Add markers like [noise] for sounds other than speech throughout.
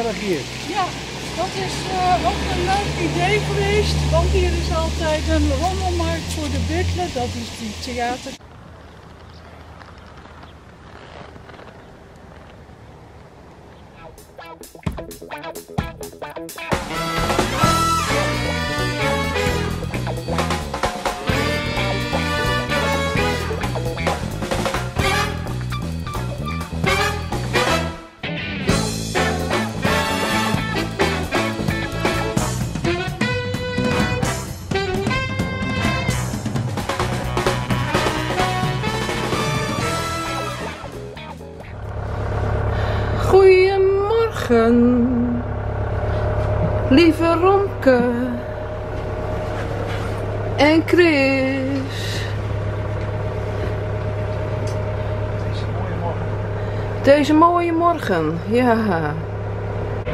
hier. Ja, dat is eh, ook een leuk idee geweest. Want hier is altijd een rommelmarkt voor de Bikkelen. Dat is die theater. Lieve Romke en Chris. Deze mooie morgen, ja.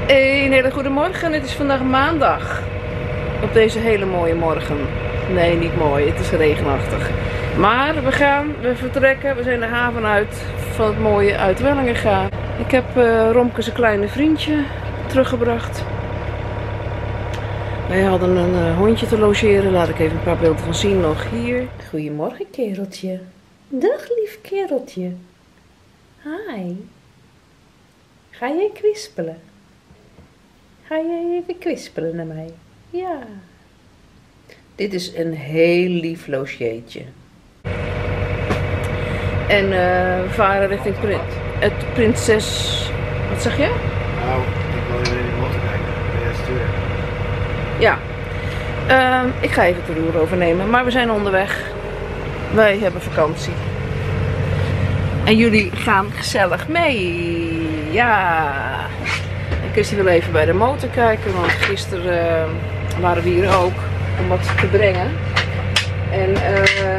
Een hele goede morgen, het is vandaag maandag. Op deze hele mooie morgen. Nee, niet mooi, het is regenachtig. Maar we gaan, we vertrekken, we zijn de haven uit van het mooie uit Wellingenga. Ik heb uh, Romke zijn kleine vriendje teruggebracht. Wij hadden een uh, hondje te logeren. Laat ik even een paar beelden van zien nog hier. Goedemorgen kereltje. Dag lief kereltje. Hi. Ga jij kwispelen? Ga jij even kwispelen naar mij? Ja. Dit is een heel lief logeetje. En we varen richting. Het prinses. Wat zeg je? Nou, ik wil even in die motor kijken. Ben sturen? Ja. Uh, ik ga even de roer overnemen. Maar we zijn onderweg. Wij hebben vakantie. En jullie gaan gezellig mee. Ja. En Christy wil even bij de motor kijken. Want gisteren uh, waren we hier ook om wat te brengen. En uh,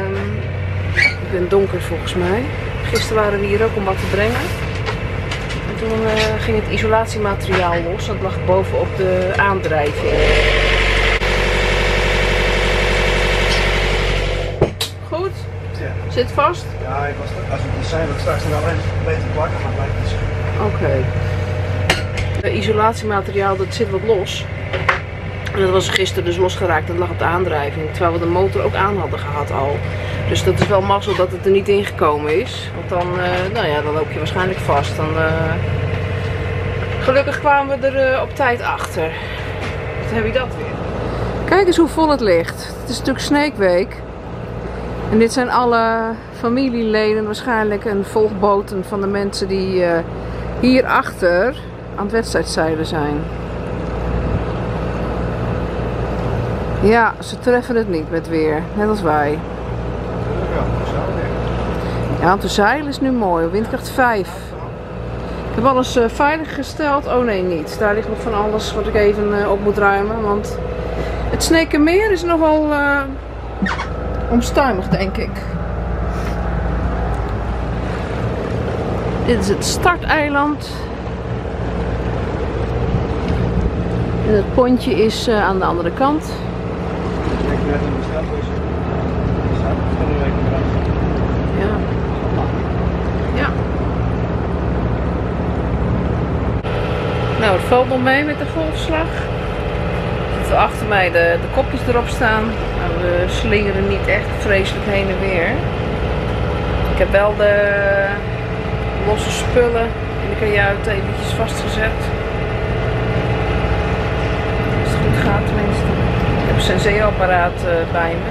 ik ben donker volgens mij. Gisteren waren we hier ook om wat te brengen. En toen uh, ging het isolatiemateriaal los. Dat lag bovenop de aandrijving. Goed? Ja. Zit vast? Ja, ik was, als het niet zijn, dat straks nog wel een beetje plakken, maar blijft niet. Oké. Het isolatiemateriaal dat zit wat los. En dat was gisteren dus losgeraakt. Dat lag op de aandrijving. Terwijl we de motor ook aan hadden gehad al. Dus dat is wel mazzel dat het er niet ingekomen is. Want dan, uh, nou ja, dan loop je waarschijnlijk vast. Dan, uh... Gelukkig kwamen we er uh, op tijd achter. Wat heb je dat weer? Kijk eens hoe vol het ligt. Het is natuurlijk Sneekweek. En dit zijn alle familieleden waarschijnlijk en volgboten van de mensen die hierachter aan het wedstrijdzeilen zijn. Ja, ze treffen het niet met weer, net als wij. Ja, want de zeil is nu mooi, windkracht 5. Ik heb alles uh, veilig gesteld. Oh nee, niet. Daar ligt nog van alles wat ik even uh, op moet ruimen. Want het Snekenmeer is nogal uh, onstuimig, denk ik. Dit is het starteiland. En het pontje is aan de andere kant. Ik net een bestelbus. Ja. Ja. Nou, het valt nog mee met de golfslag. Zitten achter mij de, de kopjes erop staan. Nou, we slingeren niet echt vreselijk heen en weer. Ik heb wel de losse spullen in de kajuit eventjes vastgezet. Als het goed gaat tenminste. Ik heb een senseo-apparaat uh, bij me.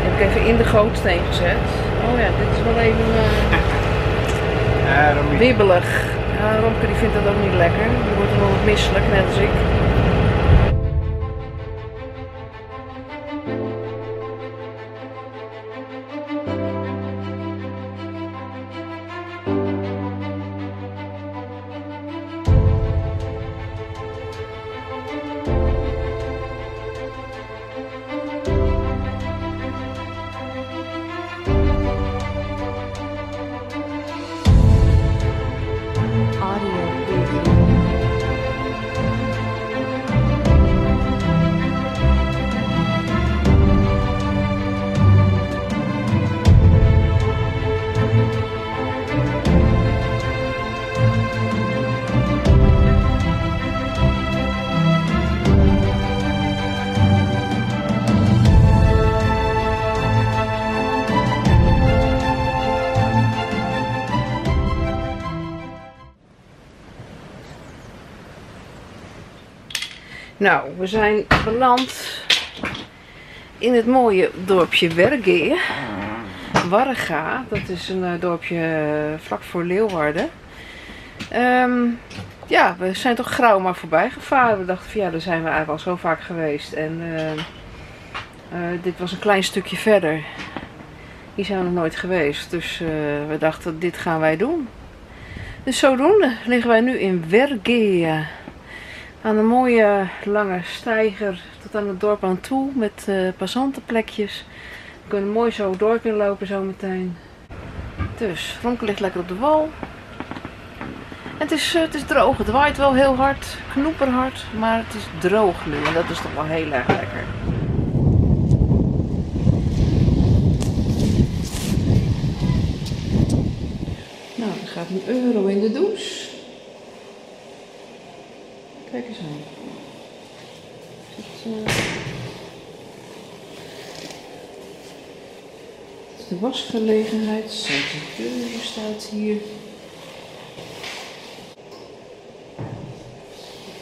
Die heb ik even in de gootsteen gezet. Oh ja, dit is wel even uh, [laughs] Ja, Ja, Romke die vindt dat ook niet lekker. Die wordt wel wat misselijk, net als ik. Nou, we zijn beland in het mooie dorpje Wergeer. Warrega, dat is een eh, dorpje eh, vlak voor Leeuwarden. Ehm, ja, we zijn toch grauw maar voorbij gevaren. We dachten van ja, daar zijn we eigenlijk al zo vaak geweest. En eh, eh, dit was een klein stukje verder. Hier zijn we nog nooit geweest. Dus eh, we dachten, dit gaan wij doen. Dus zodoende liggen wij nu in Wergeer. Aan een mooie lange steiger tot aan het dorp aan toe. Met eh passantenplekjes. We kunnen mooi zo door kunnen lopen zometeen. Dus, Ronke ligt lekker op de wal. Het is, eh, het is droog. Het waait wel heel hard. Knoeperhard. Maar het is droog nu. En dat is toch wel heel erg lekker. Nou, er gaat een euro in de douche. Kijk eens aan. Zit, eh, De wasgelegenheid, staat hier. Wat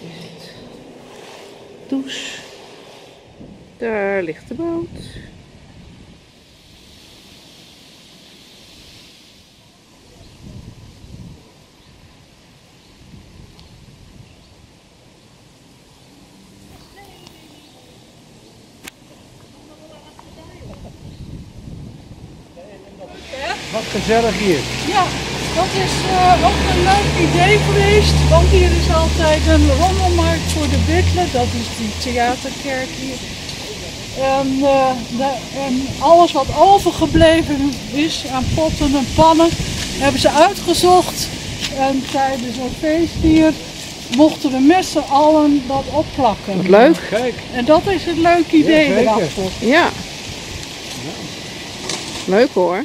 is het? Douche. Daar ligt de boot. Wat gezellig hier. Ja, dat is eh, ook een leuk idee geweest, want hier is altijd een rommelmarkt voor de Bittelen, dat is die theaterkerk hier. En, eh, de- en alles wat overgebleven is aan potten en pannen hebben ze uitgezocht. En tijdens een feest hier mochten we met z'n allen dat opplakken. Wat leuk. Kijk, En dat is het leuke idee erachter. Ja. Leuk hoor.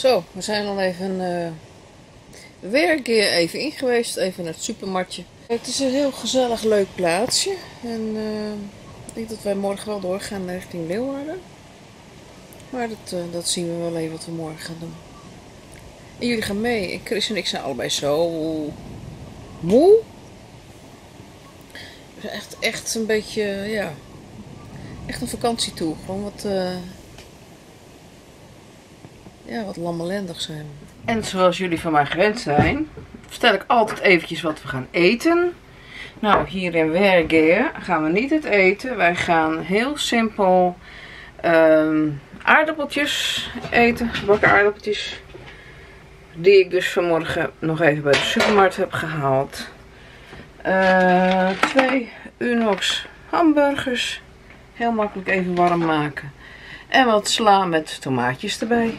Zo, we zijn al even eh weer keer even in geweest, even naar het supermarktje. Het is een heel gezellig leuk plaatsje en eh, ik denk dat wij morgen wel doorgaan richting Leeuwarden. Maar dat, eh, dat zien we wel even wat we morgen gaan doen. En jullie gaan mee. Chris en ik zijn allebei zo moe. Echt, echt een beetje, ja, echt een vakantie toe. Gewoon wat, ja, wat lammelendig zijn. En zoals jullie van mij gewend zijn, vertel ik altijd eventjes wat we gaan eten. Nou, hier in Wergeer gaan we niet het eten. Wij gaan heel simpel ehm, aardappeltjes eten, gebakken aardappeltjes. Die ik dus vanmorgen nog even bij de supermarkt heb gehaald. Eh, twee Unox hamburgers. Heel makkelijk even warm maken. En wat sla met tomaatjes erbij.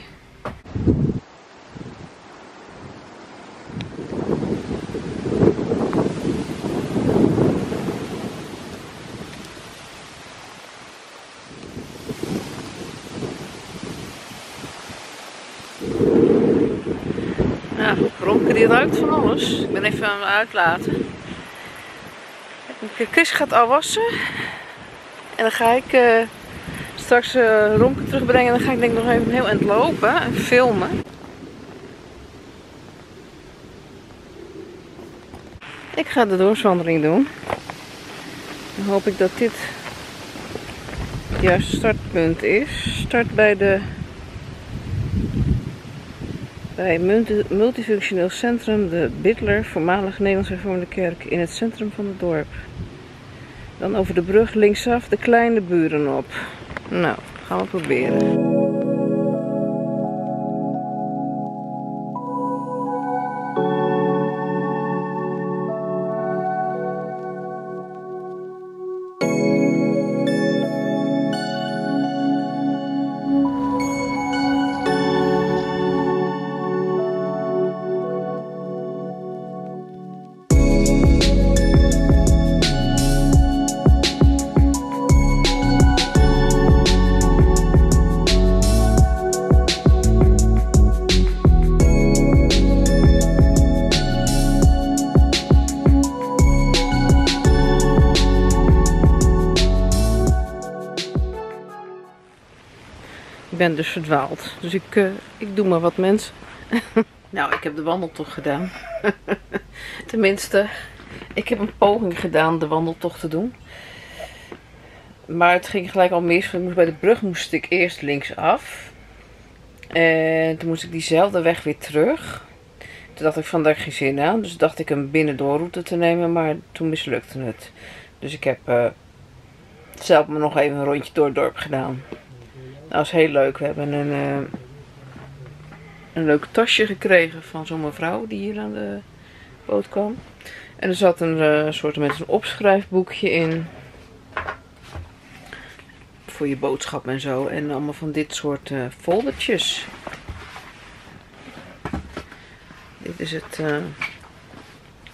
Ja, Romke die ruikt van alles. Ik ben even aan het uitlaten. Chris gaat al wassen. En dan ga ik eh, straks eh Romke terugbrengen. En dan ga ik denk ik nog even heel eind lopen en filmen. Ik ga de doorswandeling doen. Dan hoop ik dat dit het juiste startpunt is. Start bij de bij Multi- Multifunctioneel Centrum de Bittler, voormalig Nederlands Hervormde Kerk, in het centrum van het dorp. Dan over de brug linksaf de kleine buren op. Nou, gaan we proberen. Ben dus verdwaald. Dus ik, eh, ik doe maar wat mensen. [laughs] nou, ik heb de wandeltocht gedaan. [laughs] Tenminste, ik heb een poging gedaan de wandeltocht te doen. Maar het ging gelijk al mis. want Bij de brug moest ik eerst linksaf. En toen moest ik diezelfde weg weer terug. Toen dacht ik van daar geen zin aan. Dus dacht ik een binnendoorroute te nemen. Maar toen mislukte het. Dus ik heb eh, zelf maar nog even een rondje door het dorp gedaan. Dat was heel leuk. We hebben een, eh, een leuk tasje gekregen van zo'n mevrouw die hier aan de boot kwam. En er zat een eh, soort met een opschrijfboekje in. Voor je boodschap en zo. En allemaal van dit soort eh foldertjes. Dit is het eh,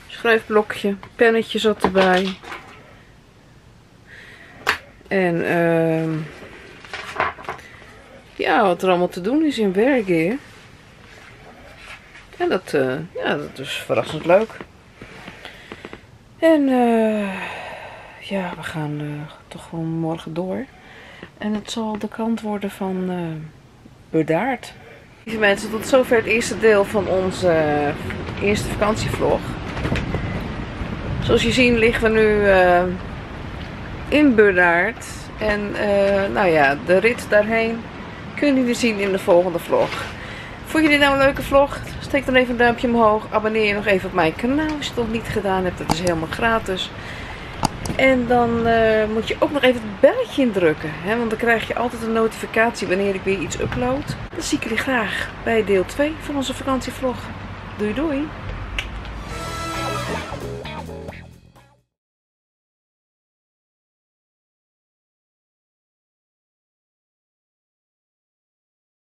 schrijfblokje. Pennetje zat erbij. En ehm ja, wat er allemaal te doen is in Bergen. En dat, eh, ja, dat is verrassend leuk. En eh, ja, we gaan eh, toch gewoon morgen door. En het zal de kant worden van Bedaard. Lieve mensen, tot zover het eerste deel van onze eerste vakantievlog. Zoals je ziet liggen we nu in Bedaard. En nou ja, de rit daarheen kunnen jullie zien in de volgende vlog. Vond je dit nou een leuke vlog? Steek dan even een duimpje omhoog. Abonneer je nog even op mijn kanaal als je het nog niet gedaan hebt. Dat is helemaal gratis. En dan eh, moet je ook nog even het belletje indrukken. Hè? Want dan krijg je altijd een notificatie wanneer ik weer iets upload. Dan zie ik jullie graag bij deel 2 van onze vakantievlog. Doei doei!